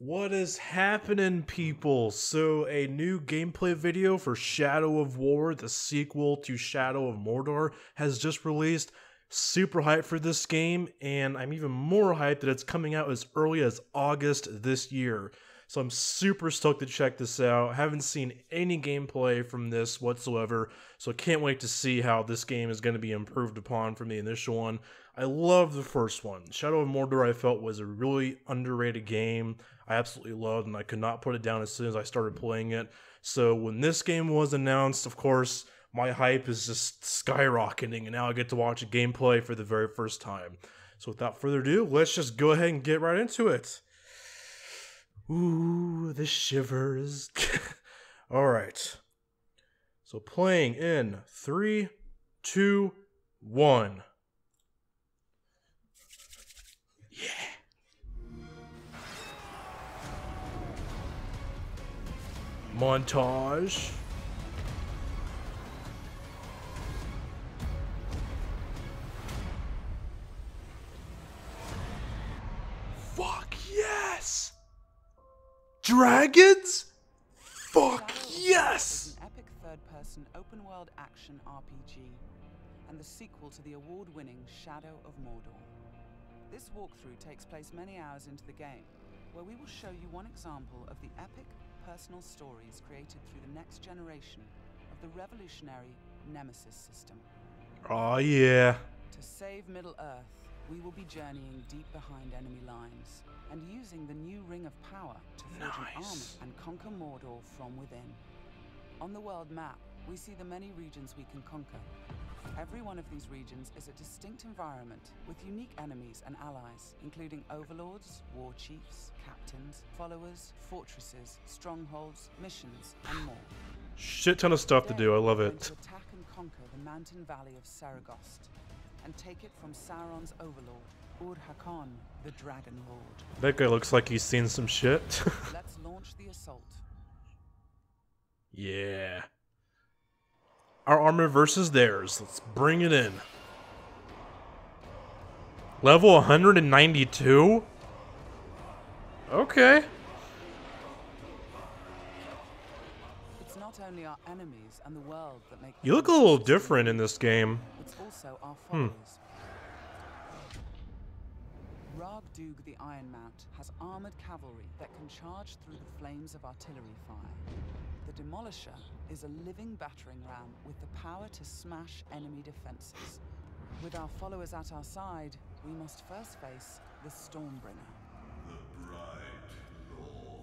What is happening, people? So, a new gameplay video for Shadow of War, the sequel to Shadow of Mordor, has just released. Super hyped for this game, and I'm even more hyped that it's coming out as early as August this year. So, I'm super stoked to check this out. haven't seen any gameplay from this whatsoever, so I can't wait to see how this game is going to be improved upon from the initial one. I love the first one. Shadow of Mordor, I felt, was a really underrated game. I absolutely loved, and I could not put it down as soon as I started playing it. So when this game was announced, of course, my hype is just skyrocketing, and now I get to watch a gameplay for the very first time. So without further ado, let's just go ahead and get right into it. Ooh, the shivers. All right. So playing in three, two, one. Montage. Fuck yes! Dragons? Fuck yes! An epic third-person open-world action RPG and the sequel to the award-winning Shadow of Mordor. This walkthrough takes place many hours into the game, where we will show you one example of the epic personal stories created through the next generation of the revolutionary Nemesis system. Oh, yeah. To save Middle-earth, we will be journeying deep behind enemy lines and using the new Ring of Power to forge nice. an army and conquer Mordor from within. On the world map, we see the many regions we can conquer. Every one of these regions is a distinct environment with unique enemies and allies, including overlords, war chiefs, captains, followers, fortresses, strongholds, missions, and more. Shit ton of stuff to do. I love it. To attack and conquer the mountain valley of Seregost and take it from Sauron's overlord, Urd-Hakon, the Dragon Lord. That guy looks like he's seen some shit. Let's launch the assault. Yeah. Our armor versus theirs. Let's bring it in. Level 192? Okay. It's not only our enemies and the world that make You look a little different in this game. It's also our hmm. Hmm. Rhag-Dug the Iron Mount has armored cavalry that can charge through the flames of artillery fire. The Demolisher is a living battering ram with the power to smash enemy defenses. With our followers at our side, we must first face the Stormbringer. The bright Lord.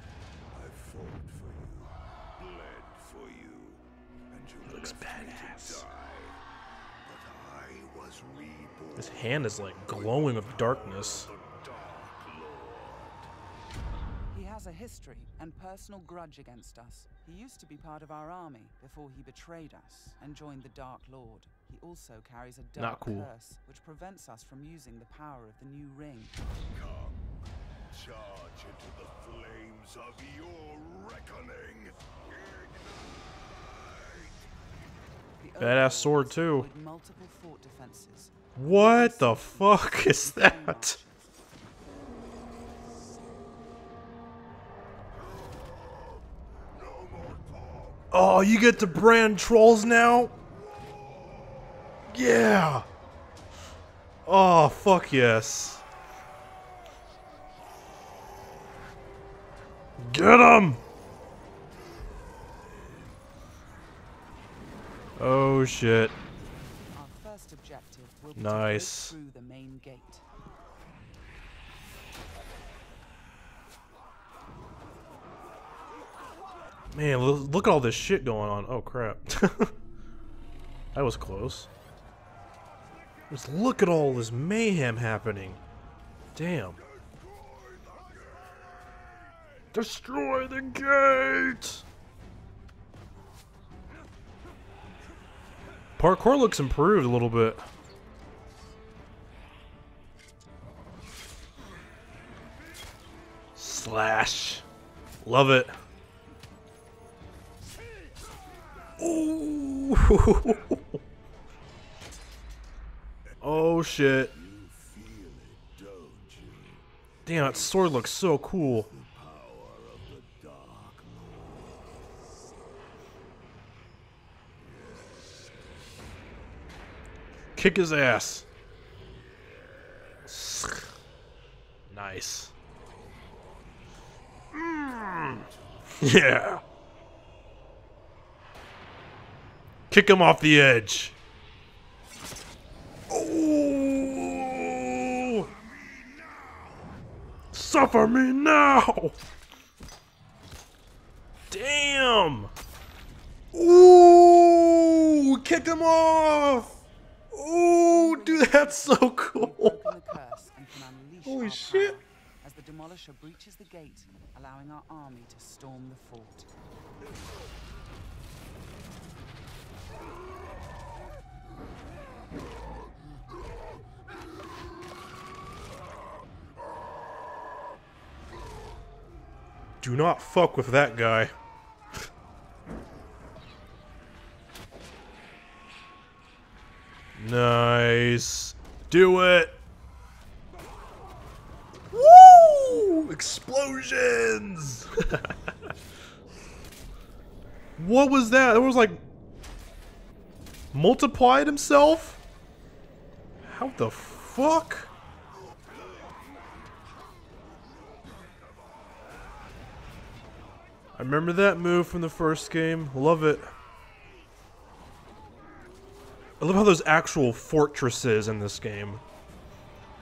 I fought for you, bled for you, and you looks badass. His hand is like glowing with darkness. He has a history and personal grudge against us. He used to be part of our army before he betrayed us and joined the Dark Lord. He also carries a dark cool. curse which prevents us from using the power of the new ring. Come, charge into the flames of your reckoning. Badass sword too. What the fuck is that? Oh, you get to brand trolls now? Yeah. Oh, fuck yes. Get him! Oh shit. nice. Man, look at all this shit going on. Oh, crap. that was close. Just look at all this mayhem happening. Damn. Destroy the gate! Parkour looks improved a little bit. Slash. Love it. Ooh. oh shit. Damn, that sword looks so cool. Kick his ass. Nice. Mm. Yeah. Kick him off the edge. Oh! Suffer me now! Damn! Ooh! Kick him off! Ooh, dude, that's so cool. Broken the curse and can unleash Holy shit. as the Demolisher breaches the gate, allowing our army to storm the fort. Do not fuck with that guy. Do it. Woo! Explosions! what was that? It was like multiplied himself? How the fuck? I remember that move from the first game. Love it. I love how there's actual fortresses in this game.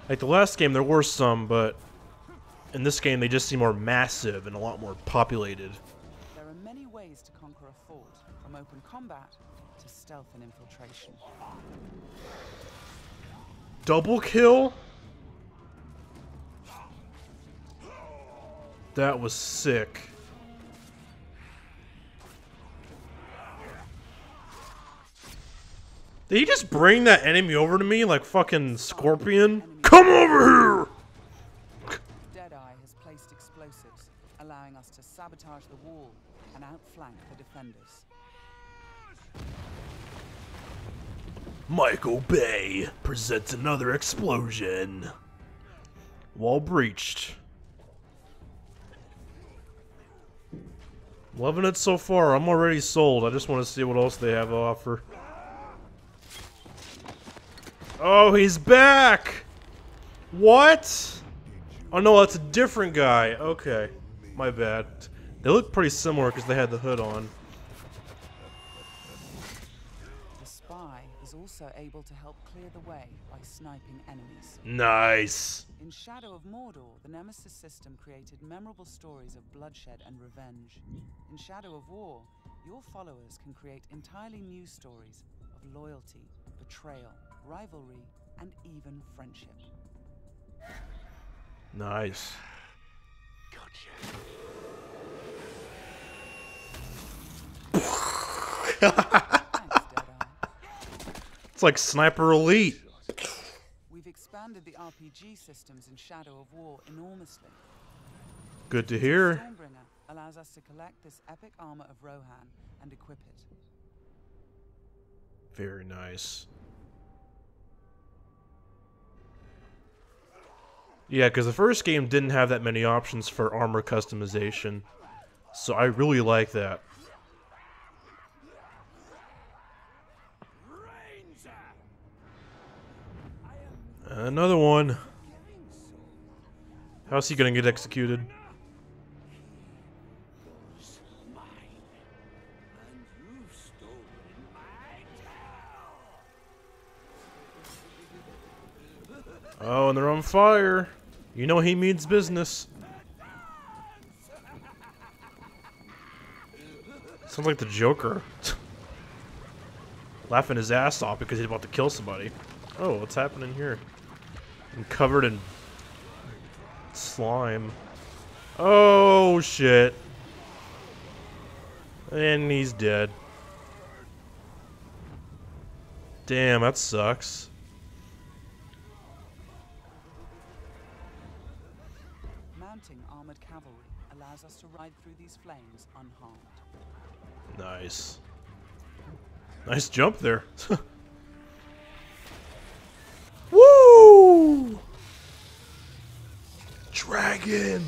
Like the last game, there were some, but in this game, they just seem more massive and a lot more populated. There are many ways to conquer a fort, from open combat to stealth and infiltration. Double kill? That was sick. Did he just bring that enemy over to me like fucking Scorpion? Come over here! Deadeye has placed explosives, allowing us to sabotage the wall and outflank the defenders. Michael Bay presents another explosion. Wall breached. Loving it so far. I'm already sold. I just want to see what else they have to offer. Oh, he's back! What? Oh no, that's a different guy. Okay. My bad. They look pretty similar because they had the hood on. The spy is also able to help clear the way by sniping enemies. Nice. In Shadow of Mordor, the Nemesis system created memorable stories of bloodshed and revenge. In Shadow of War, your followers can create entirely new stories loyalty, betrayal, rivalry, and even friendship. Nice. Thanks, Deadeye. It's like Sniper Elite. We've expanded the RPG systems in Shadow of War enormously. Good to hear. Stormbringer allows us to collect this epic armor of Rohan and equip it. Very nice. Yeah, because the first game didn't have that many options for armor customization. So I really like that. Another one. How's he gonna get executed? Oh, and they're on fire. You know he means business. Sounds like the Joker. Laughing his ass off because he's about to kill somebody. Oh, what's happening here? I'm covered in slime. Oh, shit. And he's dead. Damn, that sucks. Allows us to ride through these flames unharmed. Nice. Nice jump there. Woo! dragon!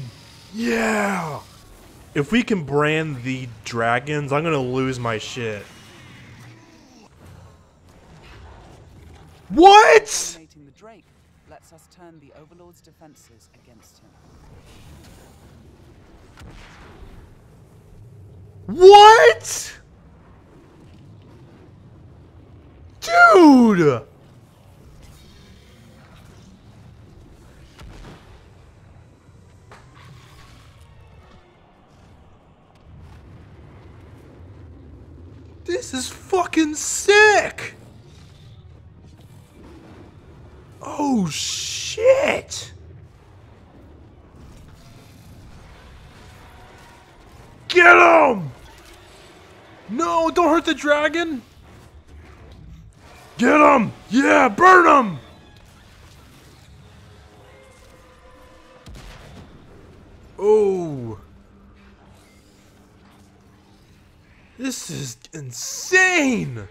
Yeah! If we can brand the dragons, I'm gonna lose my shit. What? Drake lets us turn the Overlord's defenses against him. What? Dude! This is fucking sick! Oh shit! Get him! No, don't hurt the dragon! Get him! Yeah, burn him! Oh. This is insane!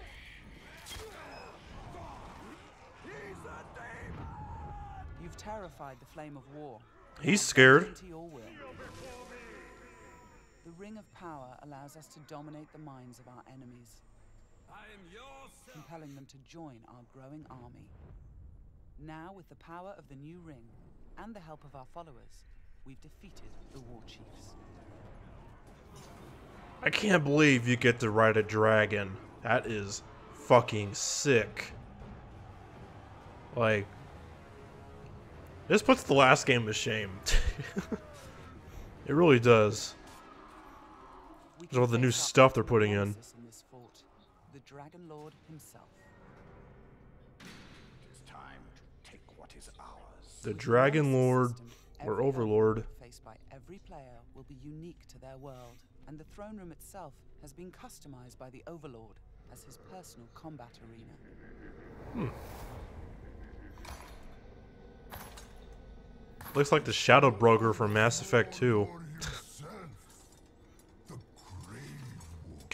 You've terrified the flame of war. He's scared. The ring of power allows us to dominate the minds of our enemies, compelling them to join our growing army. Now, with the power of the new ring and the help of our followers, we've defeated the war chiefs. I can't believe you get to ride a dragon. That is fucking sick. Like, this puts the last game to shame. it really does. We There's all the new stuff they're putting in. nemesis in this fort, the Dragon Lord himself. It's time to take what is ours. The Dragon Lord, or Overlord. faced by every player will be unique to their world, and the throne room itself has been customized by the Overlord as his personal combat arena. Hmm. Looks like the Shadow Broker from Mass Effect 2.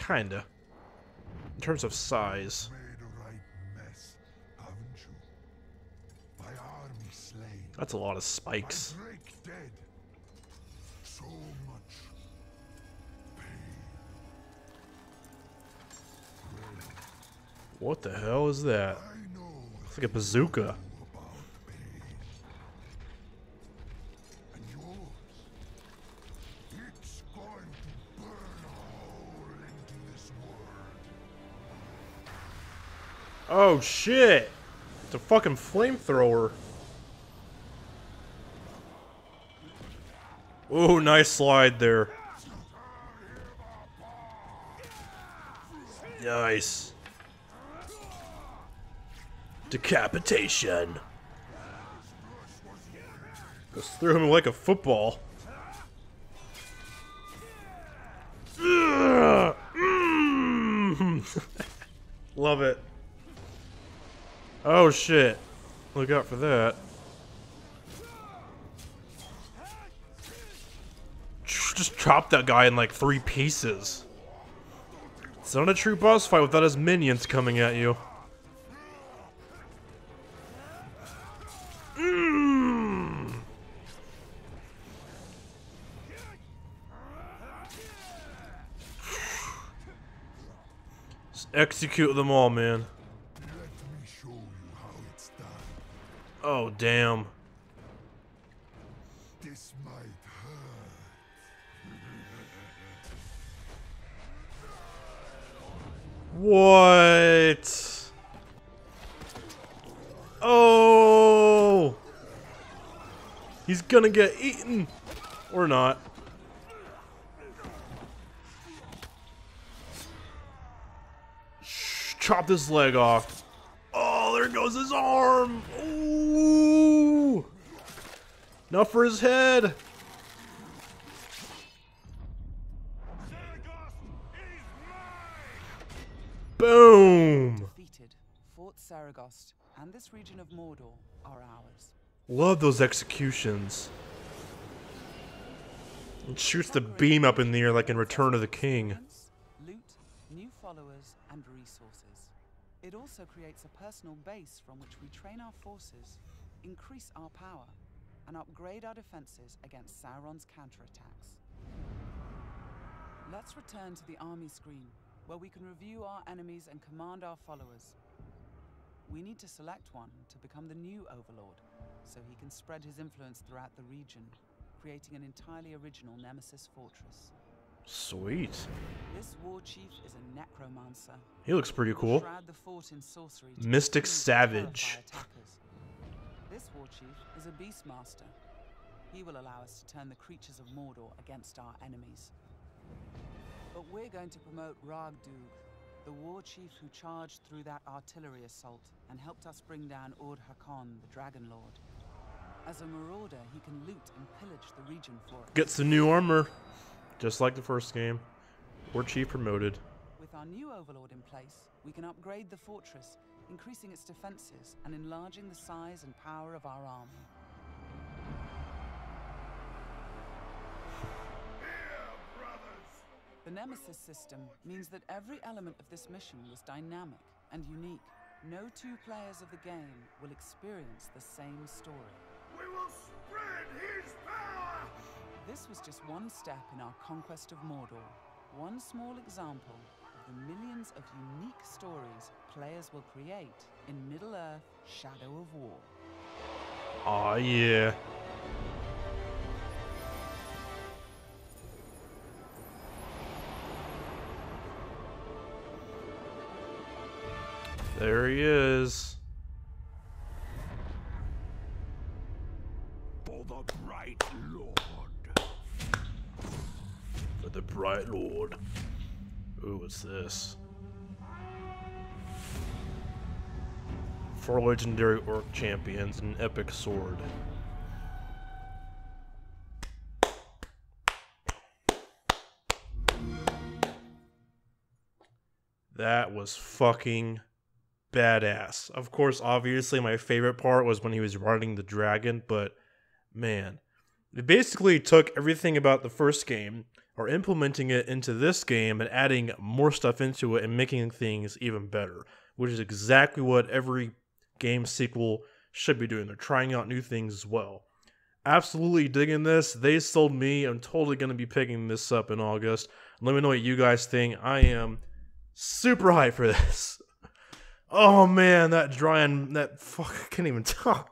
Kinda. In terms of size. Right mess. That's a lot of spikes. So. What the hell is that? I know It's like a bazooka. Oh shit! It's a fucking flamethrower. Ooh, nice slide there. Nice. Decapitation. Just threw him like a football. Love it. Oh shit. Look out for that. Just chop that guy in like three pieces. It's not a true boss fight without his minions coming at you. Mm. Execute them all, man. Oh, damn. This might hurt. What? Oh! He's gonna get eaten! Or not. Shh, Chop this leg off. Oh, there goes his arm! Ooh! Enough for his head! Boom! Defeated, Fort Seregost and this region of Mordor are ours. Love those executions. It shoots the beam up in the air like in Return of the King. Loot, new followers, and resources. It also creates a personal base from which we train our forces, increase our power, and upgrade our defenses against Sauron's counterattacks. Let's return to the army screen, where we can review our enemies and command our followers. We need to select one to become the new Overlord, so he can spread his influence throughout the region, creating an entirely original Nemesis fortress. Sweet. This war chief is a necromancer. He looks pretty cool. the fort in sorcery Mystic Savage. This war chief is a beastmaster. He will allow us to turn the creatures of Mordor against our enemies. But we're going to promote Ragdug, the war chief who charged through that artillery assault and helped us bring down Ord Hakon, the Dragon Lord. As a marauder, he can loot and pillage the region for us. Gets the new armor, just like the first game. we're chief promoted. With our new overlord in place, we can upgrade the fortress, increasing its defenses and enlarging the size and power of our army. The Nemesis system means that every element of this mission was dynamic and unique. No two players of the game will experience the same story. We will spread his power! This was just one step in our conquest of Mordor. One small example of the millions of unique stories players will create in Middle-earth Shadow of War. Aw, yeah. There he is. The Bright Lord. Ooh, what's this? Four legendary orc champions and an epic sword. That was fucking badass. Of course, obviously, my favorite part was when he was riding the dragon, but man, it basically took everything about the first game, or implementing it into this game, and adding more stuff into it and making things even better, which is exactly what every game sequel should be doing. They're trying out new things as well. Absolutely digging this. They sold me. I'm totally going to be picking this up in August. Let me know what you guys think. I am super hyped for this. Oh man, that dragon, that fuck, I can't even talk.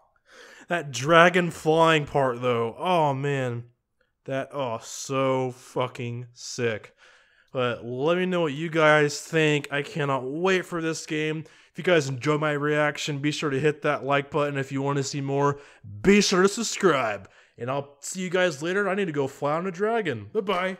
That dragon flying part though. Oh man, that oh so fucking sick. But let me know what you guys think. I cannot wait for this game. If you guys enjoy my reaction, be sure to hit that like button. If you want to see more, be sure to subscribe. And I'll see you guys later. I need to go fly on a dragon. Bye bye.